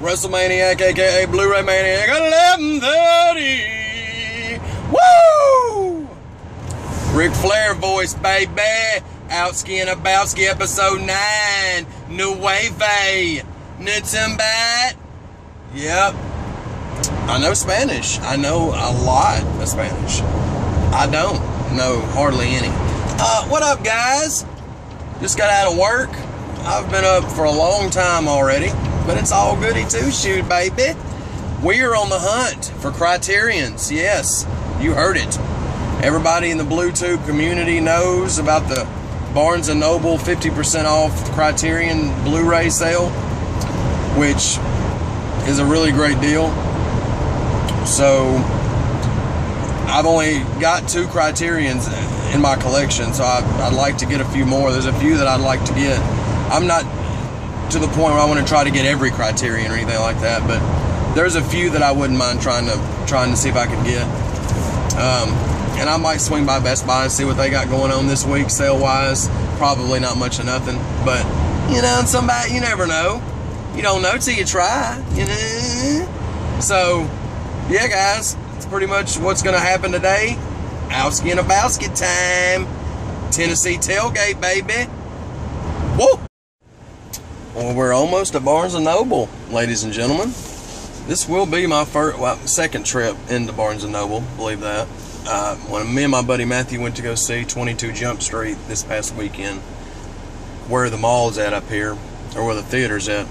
WrestleManiac, aka Blu-ray Maniac, 1130. Woo! Ric Flair voice, baby. Outskie and Aboutskie, episode 9. Nueve. Nutzenbat. Yep. I know Spanish. I know a lot of Spanish. I don't know hardly any. Uh, what up, guys? Just got out of work. I've been up for a long time already, but it's all goody two shoot, baby. We are on the hunt for criterions. Yes, you heard it. Everybody in the BluTube community knows about the Barnes Noble 50% off Criterion Blu-ray sale, which is a really great deal. So I've only got two Criterions in my collection, so I, would like to get a few more. There's a few that I'd like to get. I'm not to the point where I want to try to get every Criterion or anything like that, but there's a few that I wouldn't mind trying to trying to see if I could get. Um, and I might swing by Best Buy and see what they got going on this week, sale wise. Probably not much of nothing, but you know, somebody you never know. You don't know till you try. You know. So, yeah, guys, it's pretty much what's going to happen today. Outskie and Aboutskie time. Tennessee tailgate, baby. Well, we're almost at Barnes & Noble, ladies and gentlemen. This will be my first, well, second trip into Barnes & Noble, believe that. Uh, when me and my buddy Matthew went to go see 22 Jump Street this past weekend, where the mall's at up here, or where the theater's at,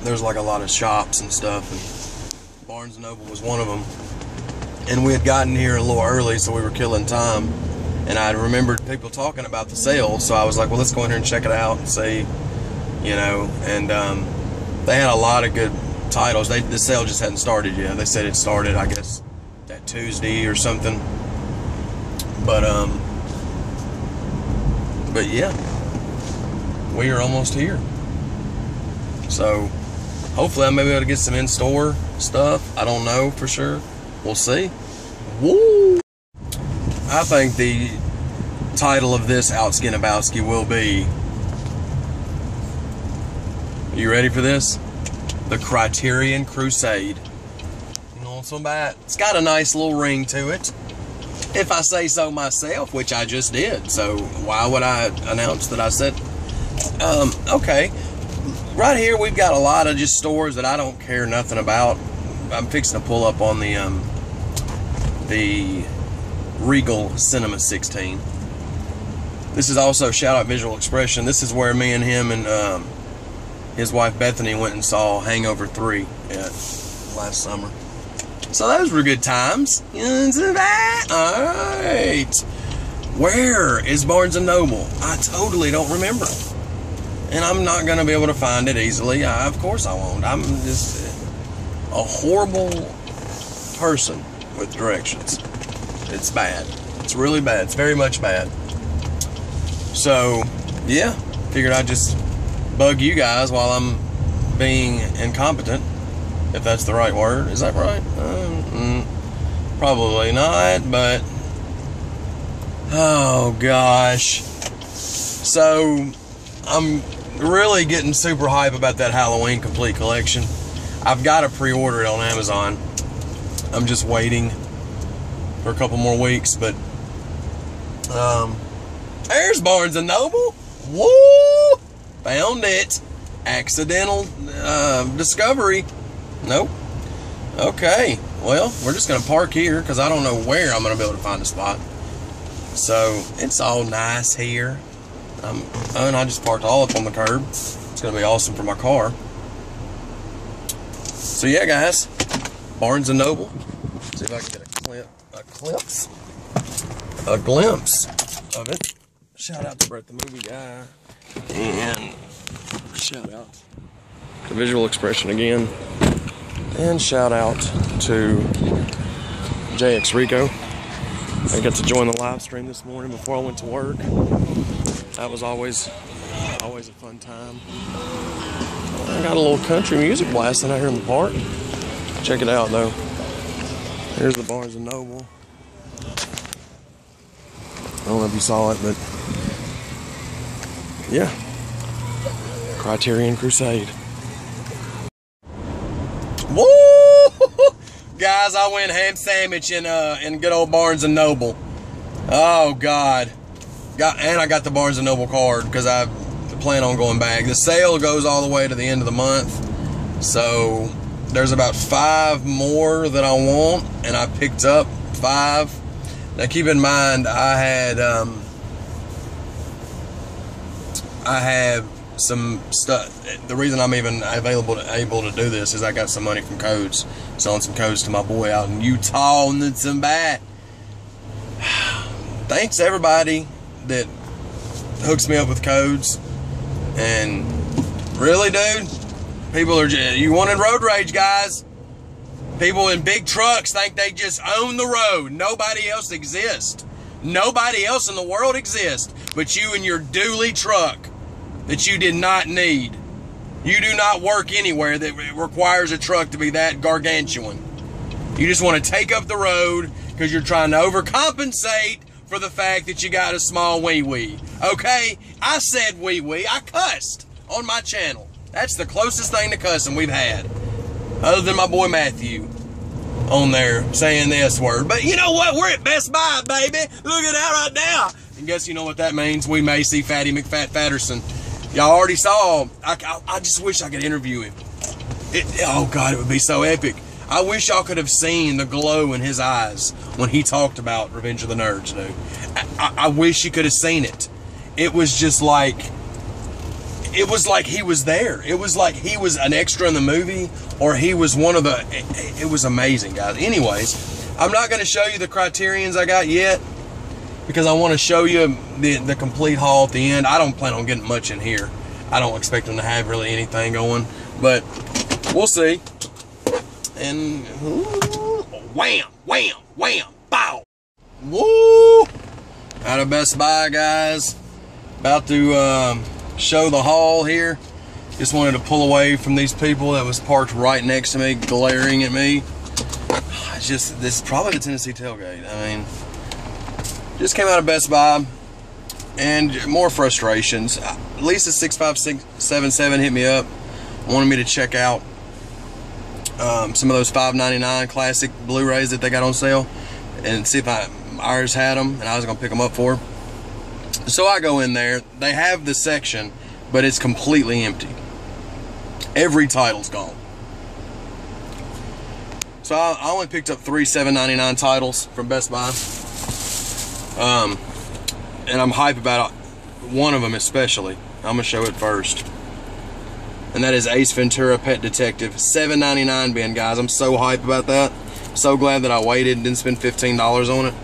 there's like a lot of shops and stuff, and Barnes & Noble was one of them and we had gotten here a little early, so we were killing time. And I remembered people talking about the sale, so I was like, well, let's go in here and check it out and see, you know. And um, they had a lot of good titles. They, the sale just hadn't started yet. They said it started, I guess, that Tuesday or something. But um, but yeah, we are almost here. So hopefully I may be able to get some in-store stuff. I don't know for sure. We'll see. Woo! I think the title of this Outskinabowski will be. You ready for this? The Criterion Crusade. You know what I'm about? It's got a nice little ring to it. If I say so myself, which I just did. So why would I announce that I said? Um, okay. Right here, we've got a lot of just stores that I don't care nothing about. I'm fixing to pull up on the um, the Regal Cinema 16. This is also shout out Visual Expression. This is where me and him and um, his wife Bethany went and saw Hangover 3 at last summer. So those were good times. Alright. Where is Barnes and Noble? I totally don't remember. And I'm not going to be able to find it easily. I, of course I won't. I'm just a horrible person with directions. It's bad. It's really bad. It's very much bad. So, yeah, figured I'd just bug you guys while I'm being incompetent, if that's the right word. Is that right? Um, mm, probably not, but oh gosh. So, I'm really getting super hype about that Halloween complete collection. I've got to pre-order it on Amazon. I'm just waiting for a couple more weeks, but um, there's Barnes and Noble. Woo! Found it. Accidental uh, discovery. Nope. Okay. Well, we're just gonna park here because I don't know where I'm gonna be able to find a spot. So it's all nice here. Um, and I just parked all up on the curb. It's gonna be awesome for my car. So yeah, guys, Barnes and Noble. See if I can get a clip, a glimpse, a glimpse of it. Shout out to Brett, the movie guy, and shout out to Visual Expression again, and shout out to JX Rico. I got to join the live stream this morning before I went to work. That was always always a fun time. I got a little country music blasting out here in the park. Check it out though. Here's the Barnes and Noble. I don't know if you saw it, but yeah. Criterion Crusade. Woo! Guys, I went ham sandwich in uh in good old Barnes and Noble. Oh God. Got and I got the Barnes and Noble card because I plan on going back. The sale goes all the way to the end of the month. So there's about five more that I want and I picked up five. Now keep in mind I had um, I have some stuff. The reason I'm even available to, able to do this is I got some money from codes, selling some codes to my boy out in Utah and then some bad. Thanks everybody that hooks me up with codes. And really, dude, people are just, you wanted road rage, guys. People in big trucks think they just own the road. Nobody else exists. Nobody else in the world exists but you and your dually truck that you did not need. You do not work anywhere that requires a truck to be that gargantuan. You just want to take up the road because you're trying to overcompensate for the fact that you got a small wee wee. Okay? I said wee wee. I cussed on my channel. That's the closest thing to cussing we've had. Other than my boy Matthew on there saying this word. But you know what? We're at Best Buy, baby. Look at that right now. And guess you know what that means? We may see Fatty McFat Fatterson. Y'all already saw him. I, I, I, just wish I could interview him. It, oh, God, it would be so epic. I wish y'all could have seen the glow in his eyes when he talked about Revenge of the Nerds, dude. I, I wish you could have seen it. It was just like, it was like he was there. It was like he was an extra in the movie or he was one of the, it, it was amazing, guys. Anyways, I'm not going to show you the criterions I got yet because I want to show you the, the complete haul at the end. I don't plan on getting much in here. I don't expect them to have really anything going, but we'll see. And ooh, wham, wham, wham, bow. Woo! Out of Best Buy, guys. About to um, show the haul here. Just wanted to pull away from these people that was parked right next to me, glaring at me. It's just, this is probably the Tennessee tailgate. I mean, just came out of Best Buy and more frustrations. Lisa six five six seven seven hit me up, wanted me to check out um, some of those five ninety nine classic Blu-rays that they got on sale, and see if I ours had them, and I was gonna pick them up for. Her. So I go in there. They have the section, but it's completely empty. Every title's gone. So I, I only picked up three seven ninety nine titles from Best Buy. Um, and I'm hype about one of them especially. I'm gonna show it first. And that is Ace Ventura Pet Detective. $7.99 bin, guys. I'm so hype about that. So glad that I waited and didn't spend $15 on it.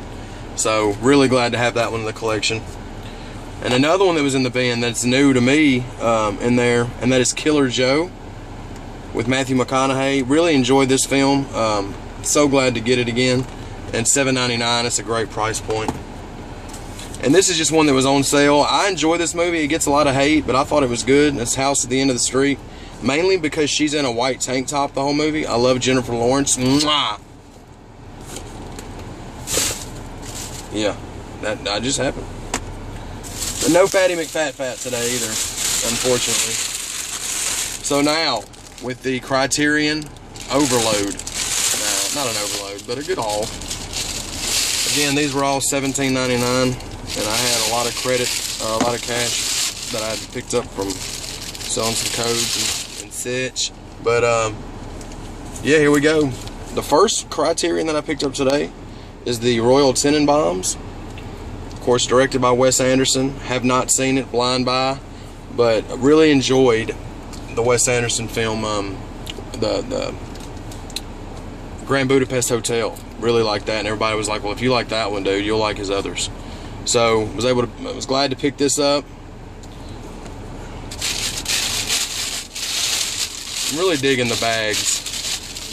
So really glad to have that one in the collection. And another one that was in the bin that's new to me um, in there, and that is Killer Joe with Matthew McConaughey. Really enjoyed this film. Um, so glad to get it again. And $7.99, it's a great price point. And this is just one that was on sale. I enjoy this movie. It gets a lot of hate, but I thought it was good. It's House at the End of the Street. Mainly because she's in a white tank top the whole movie. I love Jennifer Lawrence. Mwah! Yeah, that, that just happened. But no Fatty McFat Fat today either, unfortunately. So now, with the Criterion Overload. not an overload, but a good haul. Again, these were all $17.99 and I had a lot of credit, uh, a lot of cash that I had picked up from selling some codes and, and such. But um, yeah, here we go. The first criterion that I picked up today is the Royal Tenenbaums. Of course, directed by Wes Anderson. Have not seen it, blind by, but really enjoyed the Wes Anderson film, um, the the Grand Budapest Hotel. Really liked that, and everybody was like, "Well, if you like that one, dude, you'll like his others." So was able to, I was glad to pick this up. I'm really digging the bags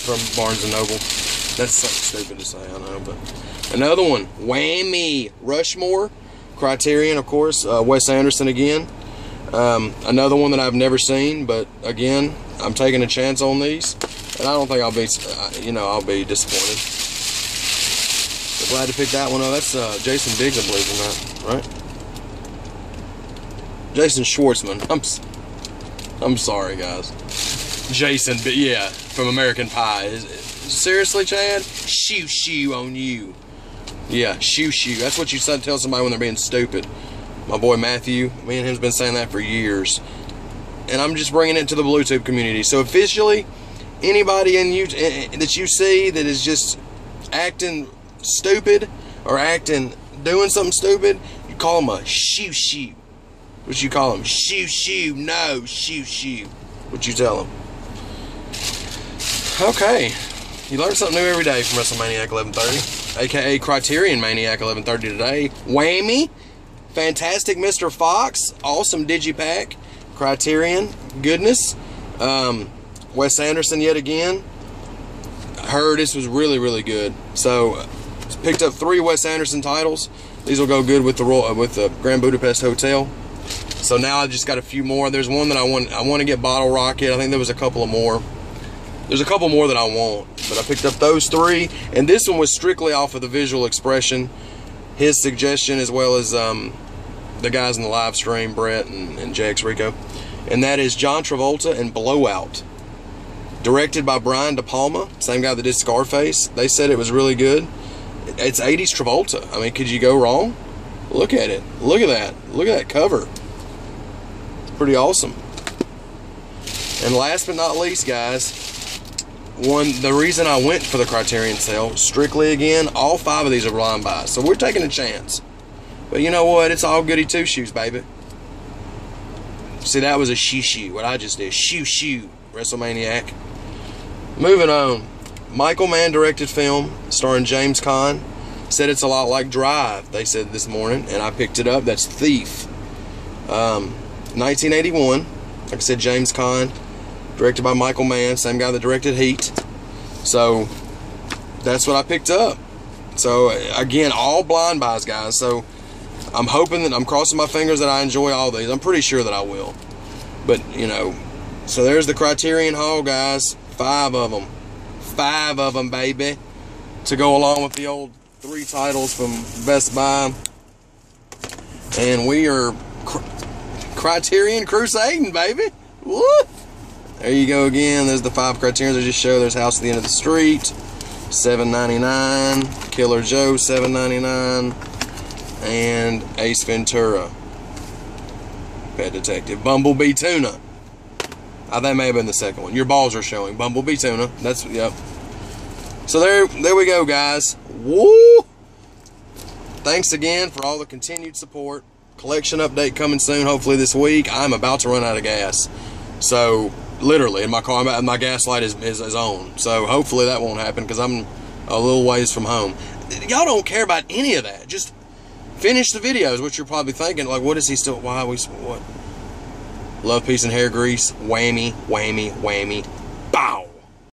from Barnes & Noble. That's something stupid to say, I know, but another one, Whammy, Rushmore, Criterion, of course, uh, Wes Anderson again. Um, another one that I've never seen, but again, I'm taking a chance on these, and I don't think I'll be, uh, you know, I'll be disappointed glad to pick that one up. That's uh, Jason Biggs, I believe, in that, right? Jason Schwartzman. I'm, I'm sorry, guys. Jason, but yeah, from American Pie. Seriously, Chad? Shoo shoo on you. Yeah, shoo shoo. That's what you tell somebody when they're being stupid. My boy Matthew, me and him's been saying that for years. And I'm just bringing it to the BluTube community. So officially, anybody in you eh, eh, that you see that is just acting stupid or acting doing something stupid, you call them a shoo shoo. What you call them? Shoo shoo. No, shoo shoo. What you tell them? Okay. You learn something new every day from WrestleManiac 1130, aka Criterion Maniac 1130 today. Whammy, fantastic Mr. Fox, awesome Digipack, Criterion, goodness. Um, Wes Anderson yet again. Heard this was really really good. So picked up three Wes Anderson titles. These will go good with the with the Grand Budapest Hotel. So now I just got a few more. There's one that I want. I want to get Bottle Rocket. I think there was a couple of more. There's a couple more that I want, but I picked up those three, and this one was strictly off of the visual expression, his suggestion as well as um, the guys in the live stream, Brett and, and JX Rico, and that is John Travolta and Blowout, directed by Brian De Palma, same guy that did Scarface. They said it was really good. It's 80s Travolta. I mean, could you go wrong? Look at it. Look at that. Look at that cover It's pretty awesome. And last but not least, guys, one the reason I went for the Criterion sale, strictly again, all five of these are blind buys. So we're taking a chance. But you know what? It's all goody two shoes, baby. See, that was a shoo shoo. What I just did. Shoo shoo. WrestleManiac. Moving on. Michael Mann directed film starring James Caan. Said it's a lot like Drive, they said this morning, and I picked it up. That's Thief. Um, 1981. Like I said, James Caan, directed by Michael Mann, same guy that directed Heat. So that's what I picked up. So again, all blind buys, guys. So I'm hoping that I'm crossing my fingers that I enjoy all these. I'm pretty sure that I will. But you know, so there's the Criterion haul, guys. Five of them, five of them, baby, to go along with the old three titles from Best Buy. And we are Criterion Crusading, baby. What? There you go again. There's the five Criterions I just showed. There's House at the End of the Street, $7.99. Killer Joe, $7.99. And Ace Ventura. Pet Detective. Bumblebee Tuna. That may have been the second one. Your balls are showing. Bumblebee Tuna. That's, yep. So there, there we go, guys. Woo! Thanks again for all the continued support collection update coming soon, hopefully this week. I'm about to run out of gas. So, literally, in my car, my gas light is, is, is on. So, hopefully that won't happen because I'm a little ways from home. Y'all don't care about any of that. Just finish the videos, which you're probably thinking, like, what is he still, why are we, what? Love, peace, and hair grease. Whammy, whammy, whammy.